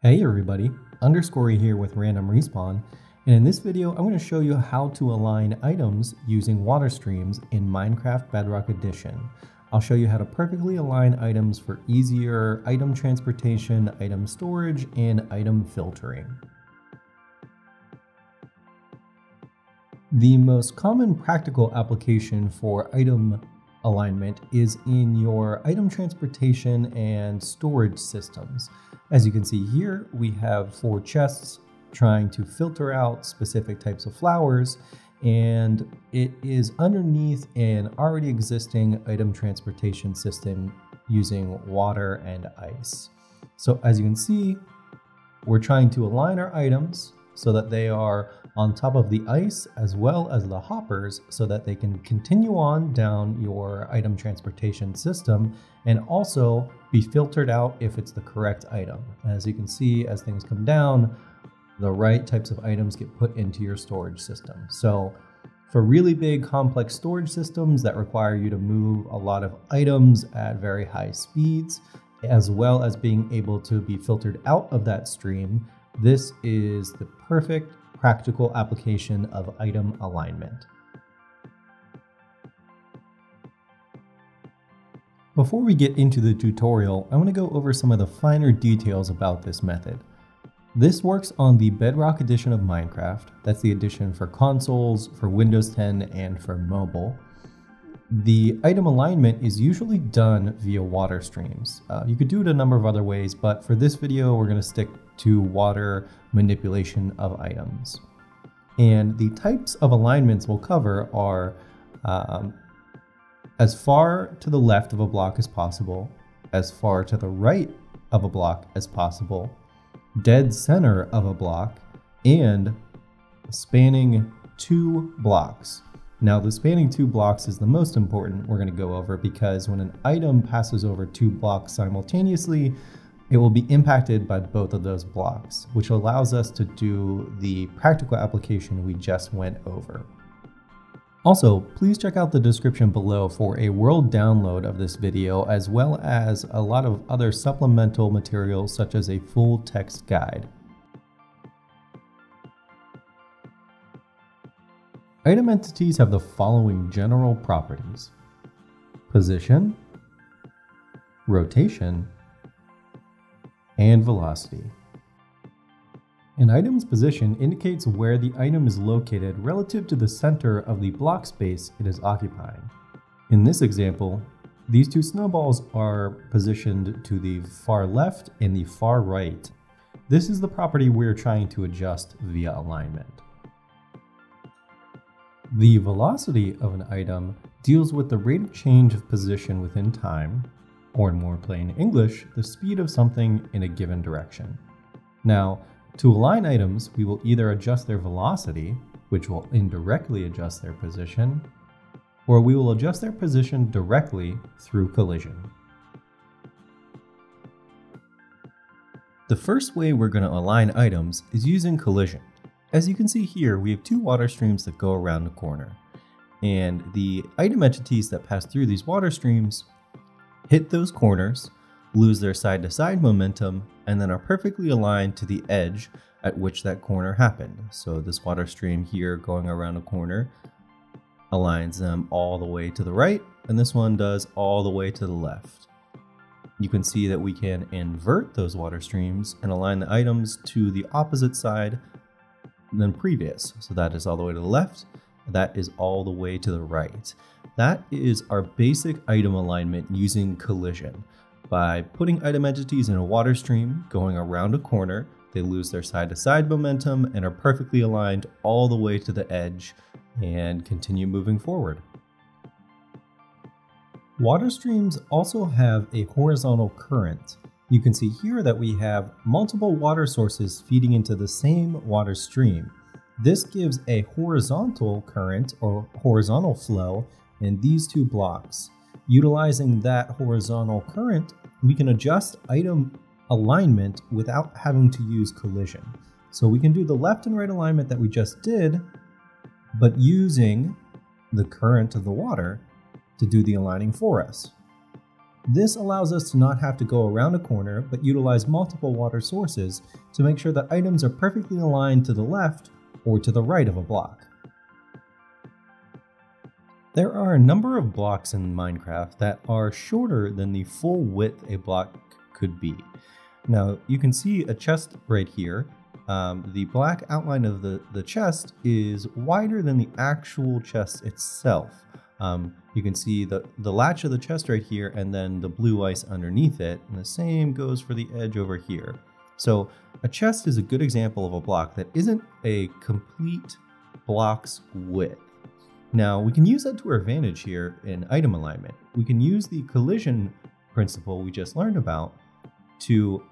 Hey everybody, Underscory here with Random Respawn, and in this video I'm going to show you how to align items using water streams in Minecraft Bedrock Edition. I'll show you how to perfectly align items for easier item transportation, item storage, and item filtering. The most common practical application for item alignment is in your item transportation and storage systems. As you can see here, we have four chests trying to filter out specific types of flowers and it is underneath an already existing item transportation system using water and ice. So as you can see, we're trying to align our items so that they are on top of the ice as well as the hoppers so that they can continue on down your item transportation system and also be filtered out if it's the correct item. As you can see, as things come down, the right types of items get put into your storage system. So for really big complex storage systems that require you to move a lot of items at very high speeds, as well as being able to be filtered out of that stream, this is the perfect practical application of item alignment. Before we get into the tutorial, I want to go over some of the finer details about this method. This works on the Bedrock edition of Minecraft, that's the edition for consoles, for Windows 10, and for mobile. The item alignment is usually done via water streams. Uh, you could do it a number of other ways, but for this video, we're going to stick to water manipulation of items. And the types of alignments we'll cover are um, as far to the left of a block as possible, as far to the right of a block as possible, dead center of a block, and spanning two blocks. Now the spanning two blocks is the most important we're going to go over because when an item passes over two blocks simultaneously, it will be impacted by both of those blocks, which allows us to do the practical application we just went over. Also, please check out the description below for a world download of this video as well as a lot of other supplemental materials such as a full text guide. Item entities have the following general properties. Position, rotation, and velocity. An item's position indicates where the item is located relative to the center of the block space it is occupying. In this example, these two snowballs are positioned to the far left and the far right. This is the property we're trying to adjust via alignment. The velocity of an item deals with the rate of change of position within time, or in more plain English, the speed of something in a given direction. Now, to align items, we will either adjust their velocity, which will indirectly adjust their position, or we will adjust their position directly through collision. The first way we're going to align items is using collision. As you can see here, we have two water streams that go around the corner. And the item entities that pass through these water streams hit those corners, lose their side-to-side -side momentum, and then are perfectly aligned to the edge at which that corner happened. So this water stream here going around a corner aligns them all the way to the right, and this one does all the way to the left. You can see that we can invert those water streams and align the items to the opposite side than previous. So that is all the way to the left, that is all the way to the right. That is our basic item alignment using collision. By putting item entities in a water stream going around a corner, they lose their side to side momentum and are perfectly aligned all the way to the edge and continue moving forward. Water streams also have a horizontal current, you can see here that we have multiple water sources feeding into the same water stream. This gives a horizontal current or horizontal flow in these two blocks. Utilizing that horizontal current, we can adjust item alignment without having to use collision. So we can do the left and right alignment that we just did, but using the current of the water to do the aligning for us. This allows us to not have to go around a corner, but utilize multiple water sources to make sure that items are perfectly aligned to the left or to the right of a block. There are a number of blocks in Minecraft that are shorter than the full width a block could be. Now, you can see a chest right here. Um, the black outline of the, the chest is wider than the actual chest itself. Um, you can see the, the latch of the chest right here and then the blue ice underneath it. And the same goes for the edge over here. So a chest is a good example of a block that isn't a complete block's width. Now we can use that to our advantage here in item alignment. We can use the collision principle we just learned about to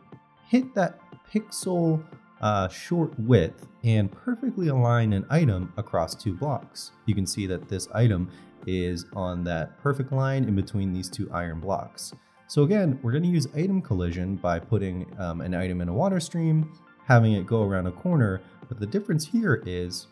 hit that pixel uh, short width and perfectly align an item across two blocks. You can see that this item is on that perfect line in between these two iron blocks. So again, we're going to use item collision by putting um, an item in a water stream, having it go around a corner, but the difference here is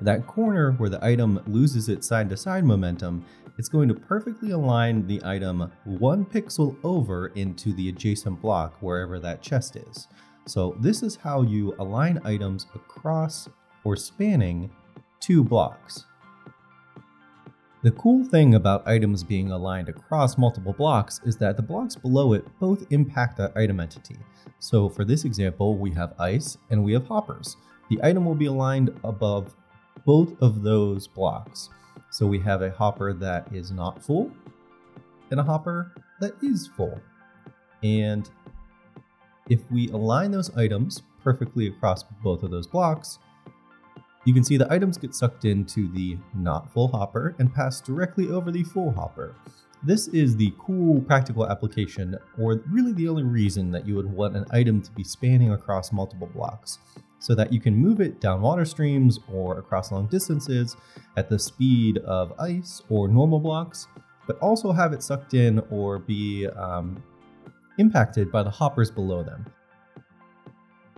that corner where the item loses its side to side momentum, it's going to perfectly align the item one pixel over into the adjacent block wherever that chest is. So this is how you align items across or spanning two blocks. The cool thing about items being aligned across multiple blocks is that the blocks below it both impact that item entity. So for this example, we have ice and we have hoppers. The item will be aligned above both of those blocks. So we have a hopper that is not full and a hopper that is full. And if we align those items perfectly across both of those blocks, you can see the items get sucked into the not full hopper and pass directly over the full hopper. This is the cool practical application, or really the only reason that you would want an item to be spanning across multiple blocks, so that you can move it down water streams or across long distances at the speed of ice or normal blocks, but also have it sucked in or be um, impacted by the hoppers below them.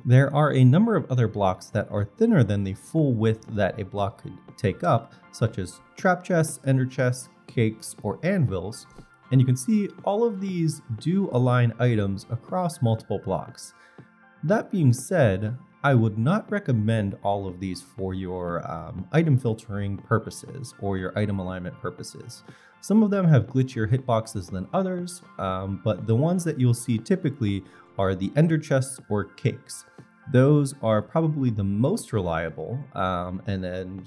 There are a number of other blocks that are thinner than the full width that a block could take up, such as trap chests, ender chests, cakes, or anvils, and you can see all of these do align items across multiple blocks. That being said, I would not recommend all of these for your um, item filtering purposes or your item alignment purposes. Some of them have glitchier hitboxes than others, um, but the ones that you'll see typically are the ender chests or cakes. Those are probably the most reliable, um, and then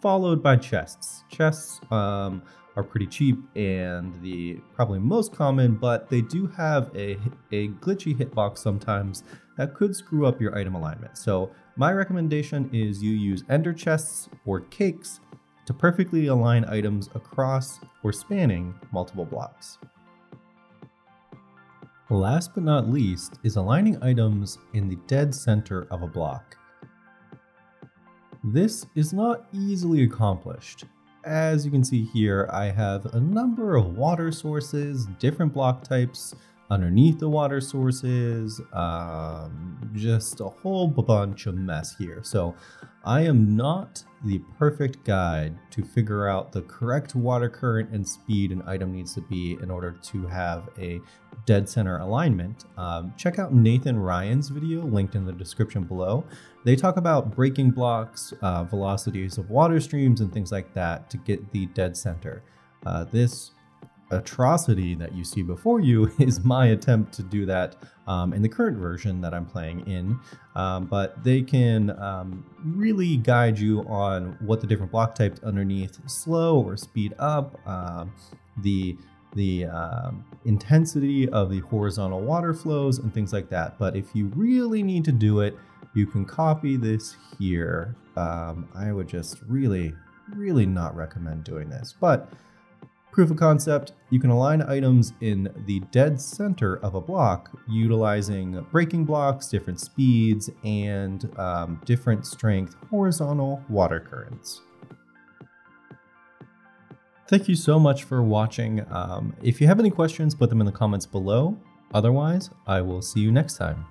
followed by chests. Chests um, are pretty cheap and the probably most common, but they do have a, a glitchy hitbox sometimes that could screw up your item alignment. So my recommendation is you use ender chests or cakes to perfectly align items across or spanning multiple blocks. Last but not least is aligning items in the dead center of a block. This is not easily accomplished. As you can see here, I have a number of water sources, different block types, underneath the water sources, um, just a whole bunch of mess here. So I am not the perfect guide to figure out the correct water current and speed an item needs to be in order to have a dead center alignment. Um, check out Nathan Ryan's video linked in the description below. They talk about breaking blocks, uh, velocities of water streams, and things like that to get the dead center. Uh, this atrocity that you see before you is my attempt to do that um, in the current version that I'm playing in. Um, but they can um, really guide you on what the different block types underneath slow or speed up, um, the the um, intensity of the horizontal water flows and things like that. But if you really need to do it, you can copy this here. Um, I would just really, really not recommend doing this. But Proof of concept, you can align items in the dead center of a block utilizing breaking blocks, different speeds, and um, different strength horizontal water currents. Thank you so much for watching. Um, if you have any questions, put them in the comments below. Otherwise, I will see you next time.